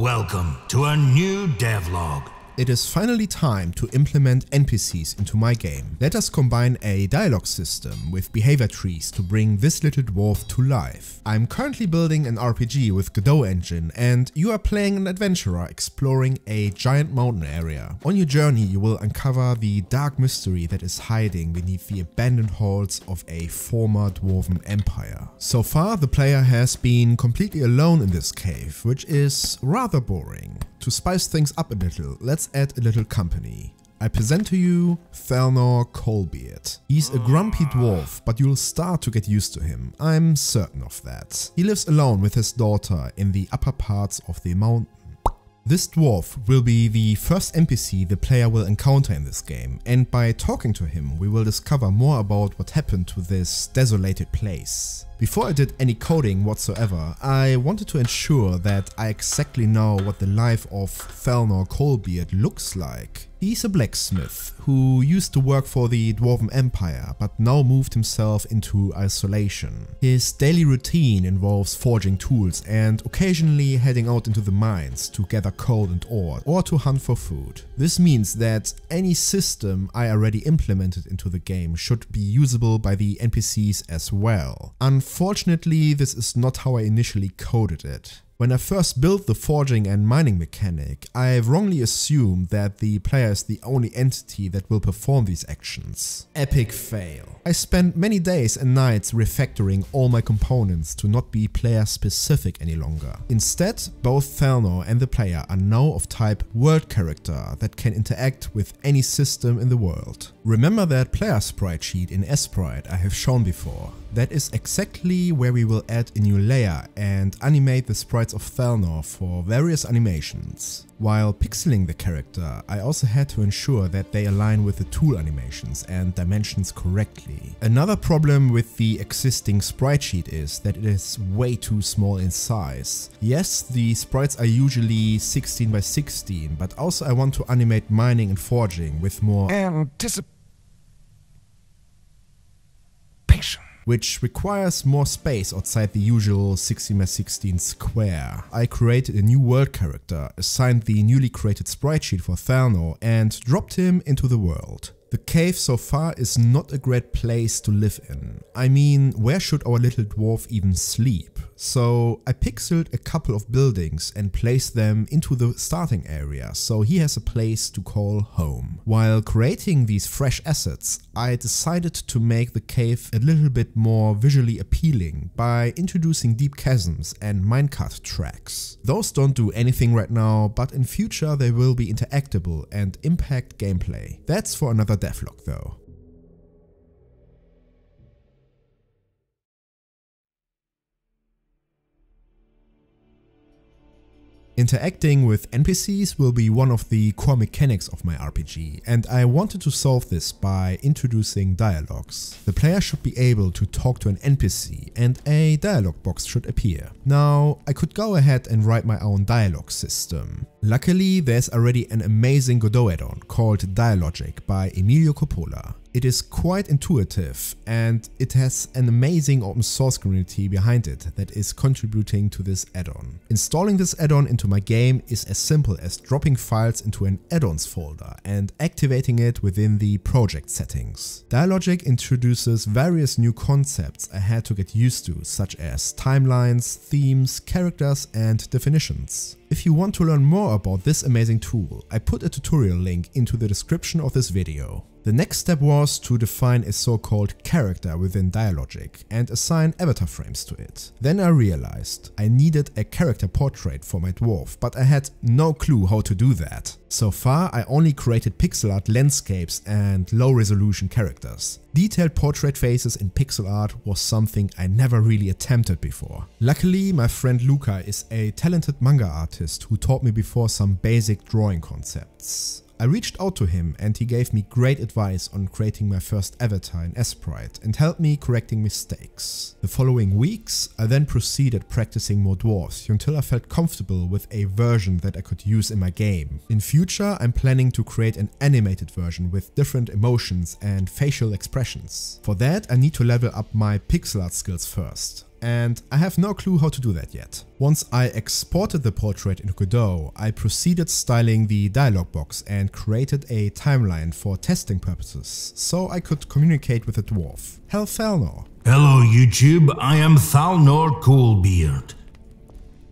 Welcome to a new devlog. It is finally time to implement NPCs into my game. Let us combine a dialogue system with behavior trees to bring this little dwarf to life. I'm currently building an RPG with Godot engine and you are playing an adventurer exploring a giant mountain area. On your journey you will uncover the dark mystery that is hiding beneath the abandoned halls of a former dwarven empire. So far the player has been completely alone in this cave, which is rather boring. To spice things up a little, let's add a little company. I present to you Thalnor Coalbeard. He's a grumpy ah. dwarf, but you'll start to get used to him, I'm certain of that. He lives alone with his daughter in the upper parts of the mountain. This dwarf will be the first NPC the player will encounter in this game and by talking to him we will discover more about what happened to this desolated place. Before I did any coding whatsoever, I wanted to ensure that I exactly know what the life of Thalnor Coalbeard looks like. He's a blacksmith who used to work for the Dwarven Empire but now moved himself into isolation. His daily routine involves forging tools and occasionally heading out into the mines to gather coal and ore or to hunt for food. This means that any system I already implemented into the game should be usable by the NPCs as well. Unfortunately, this is not how I initially coded it. When I first built the forging and mining mechanic, I wrongly assumed that the player is the only entity that will perform these actions. Epic fail. I spent many days and nights refactoring all my components to not be player specific any longer. Instead, both Thalnor and the player are now of type world character that can interact with any system in the world. Remember that player sprite sheet in Aseprite I have shown before. That is exactly where we will add a new layer and animate the sprites of Thalnor for various animations. While pixeling the character, I also had to ensure that they align with the tool animations and dimensions correctly. Another problem with the existing sprite sheet is that it is way too small in size. Yes, the sprites are usually 16 by 16, but also I want to animate mining and forging with more Anticipation. Which requires more space outside the usual 16x16 square. I created a new world character, assigned the newly created sprite sheet for Thalnor and dropped him into the world. The cave so far is not a great place to live in. I mean, where should our little dwarf even sleep? So I pixeled a couple of buildings and placed them into the starting area so he has a place to call home. While creating these fresh assets, I decided to make the cave a little bit more visually appealing by introducing deep chasms and minecart tracks. Those don't do anything right now, but in future they will be interactable and impact gameplay. That's for another devlog though. Interacting with NPCs will be one of the core mechanics of my RPG and I wanted to solve this by introducing dialogues. The player should be able to talk to an NPC and a dialogue box should appear. Now I could go ahead and write my own dialogue system. Luckily there's already an amazing Godot add-on called Dialogic by Emilio Coppola. It is quite intuitive and it has an amazing open source community behind it that is contributing to this add-on. Installing this add-on into my game is as simple as dropping files into an add-ons folder and activating it within the project settings. Dialogic introduces various new concepts I had to get used to such as timelines, themes, characters and definitions. If you want to learn more about this amazing tool, I put a tutorial link into the description of this video. The next step was to define a so-called character within Dialogic and assign avatar frames to it. Then I realized I needed a character portrait for my dwarf, but I had no clue how to do that. So far I only created pixel art landscapes and low resolution characters. Detailed portrait faces in pixel art was something I never really attempted before. Luckily my friend Luca is a talented manga artist who taught me before some basic drawing concepts. I reached out to him and he gave me great advice on creating my first avatar in Aseprite and helped me correcting mistakes. The following weeks, I then proceeded practicing more dwarfs until I felt comfortable with a version that I could use in my game. In future, I'm planning to create an animated version with different emotions and facial expressions. For that, I need to level up my pixel art skills first. And I have no clue how to do that yet. Once I exported the portrait into Godot, I proceeded styling the dialog box and created a timeline for testing purposes, so I could communicate with the dwarf. Hell Thalnor. Hello YouTube, I am Thalnor Coalbeard.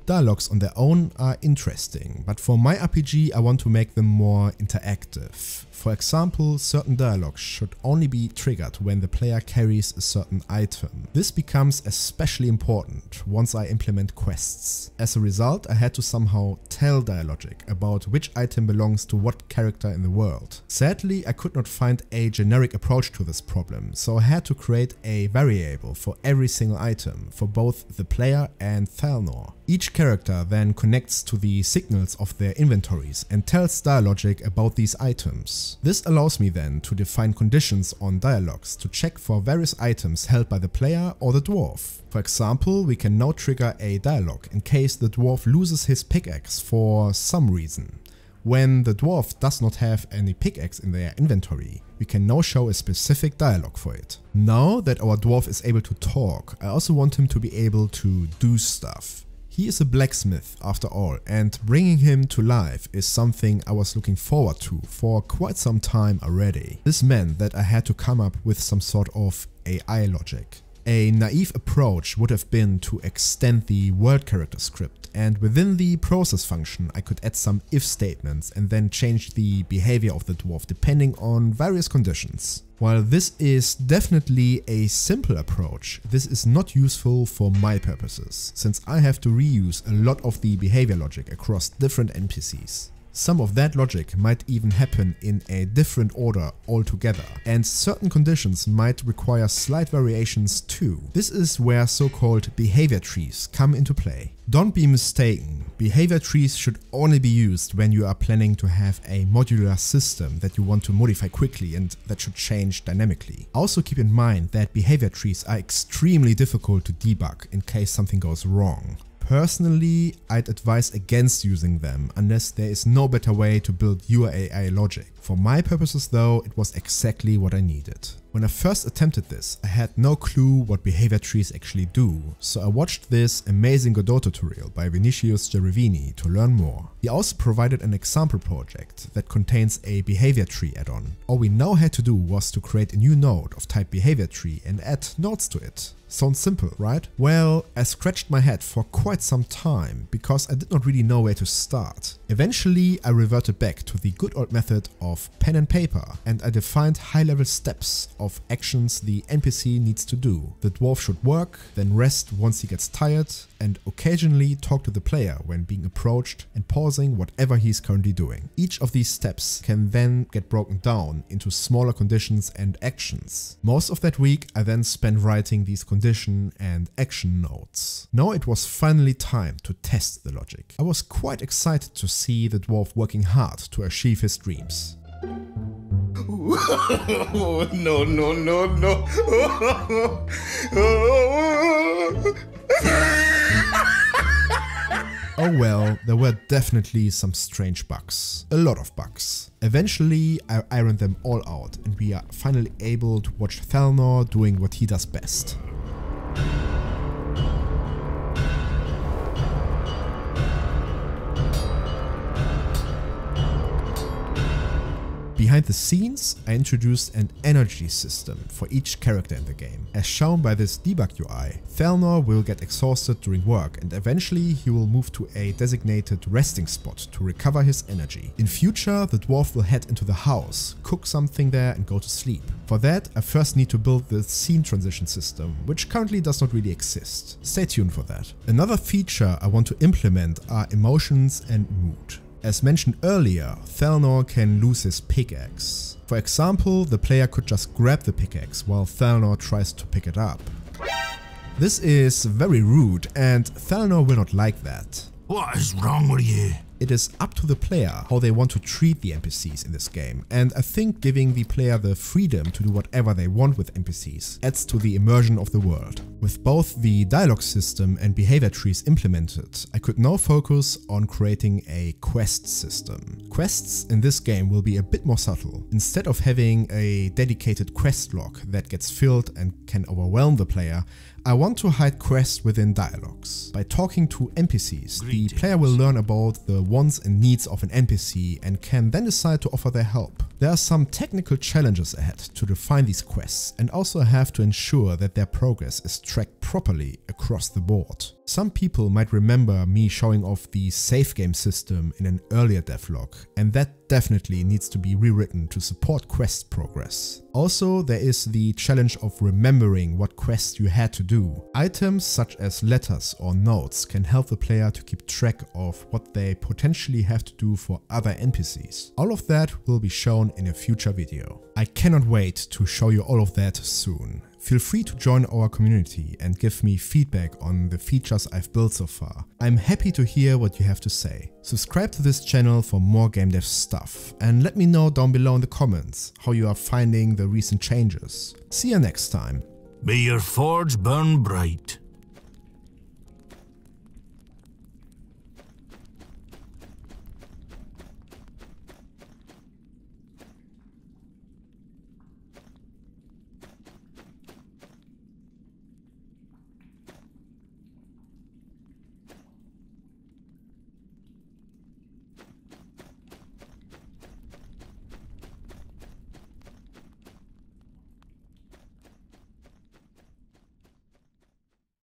Dialogues on their own are interesting, but for my RPG I want to make them more interactive. For example, certain dialogues should only be triggered when the player carries a certain item. This becomes especially important once I implement quests. As a result, I had to somehow tell Dialogic about which item belongs to what character in the world. Sadly, I could not find a generic approach to this problem, so I had to create a variable for every single item for both the player and Thalnor. Each character then connects to the signals of their inventories and tells Dialogic about these items. This allows me then to define conditions on dialogues to check for various items held by the player or the dwarf. For example, we can now trigger a dialogue in case the dwarf loses his pickaxe for some reason. When the dwarf does not have any pickaxe in their inventory, we can now show a specific dialogue for it. Now that our dwarf is able to talk, I also want him to be able to do stuff. He is a blacksmith after all and bringing him to life is something I was looking forward to for quite some time already. This meant that I had to come up with some sort of AI logic. A naive approach would have been to extend the world character script and within the process function I could add some if statements and then change the behavior of the dwarf depending on various conditions. While this is definitely a simple approach, this is not useful for my purposes, since I have to reuse a lot of the behavior logic across different NPCs. Some of that logic might even happen in a different order altogether, and certain conditions might require slight variations too. This is where so-called behavior trees come into play. Don't be mistaken, behavior trees should only be used when you are planning to have a modular system that you want to modify quickly and that should change dynamically. Also keep in mind that behavior trees are extremely difficult to debug in case something goes wrong. Personally, I'd advise against using them unless there is no better way to build your AI logic. For my purposes though, it was exactly what I needed. When I first attempted this, I had no clue what behavior trees actually do, so I watched this amazing Godot tutorial by Vinicius Gerevini to learn more. He also provided an example project that contains a behavior tree add-on. All we now had to do was to create a new node of type behavior tree and add nodes to it. Sounds simple, right? Well, I scratched my head for quite some time because I did not really know where to start. Eventually, I reverted back to the good old method of pen and paper and I defined high-level steps of actions the NPC needs to do. The dwarf should work, then rest once he gets tired and occasionally talk to the player when being approached and pausing whatever he's currently doing. Each of these steps can then get broken down into smaller conditions and actions. Most of that week I then spent writing these condition and action notes. Now it was finally time to test the logic. I was quite excited to see the dwarf working hard to achieve his dreams. no, no, no, no. Oh well, there were definitely some strange bugs. A lot of bugs. Eventually I ironed them all out and we are finally able to watch Thalnor doing what he does best. Behind the scenes, I introduced an energy system for each character in the game. As shown by this debug UI, Thalnor will get exhausted during work and eventually he will move to a designated resting spot to recover his energy. In future, the dwarf will head into the house, cook something there and go to sleep. For that, I first need to build the scene transition system, which currently does not really exist. Stay tuned for that. Another feature I want to implement are emotions and mood. As mentioned earlier, Thalnor can lose his pickaxe. For example, the player could just grab the pickaxe while Thalnor tries to pick it up. This is very rude and Thalnor will not like that. What is wrong with you? It is up to the player how they want to treat the NPCs in this game, and I think giving the player the freedom to do whatever they want with NPCs adds to the immersion of the world. With both the dialogue system and behavior trees implemented, I could now focus on creating a quest system. Quests in this game will be a bit more subtle. Instead of having a dedicated quest log that gets filled and can overwhelm the player, I want to hide quests within dialogues. By talking to NPCs, the player will learn about the wants and needs of an NPC and can then decide to offer their help. There are some technical challenges ahead to define these quests and also have to ensure that their progress is tracked properly across the board. Some people might remember me showing off the save game system in an earlier devlog, and that definitely needs to be rewritten to support quest progress. Also, there is the challenge of remembering what quests you had to do. Items such as letters or notes can help the player to keep track of what they potentially have to do for other NPCs. All of that will be shown in a future video. I cannot wait to show you all of that soon. Feel free to join our community and give me feedback on the features I've built so far. I'm happy to hear what you have to say. Subscribe to this channel for more game dev stuff and let me know down below in the comments how you are finding the recent changes. See you next time. May your forge burn bright.